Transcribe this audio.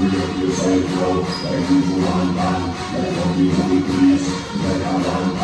Real you. say no, like you on down, let all be holy please, let our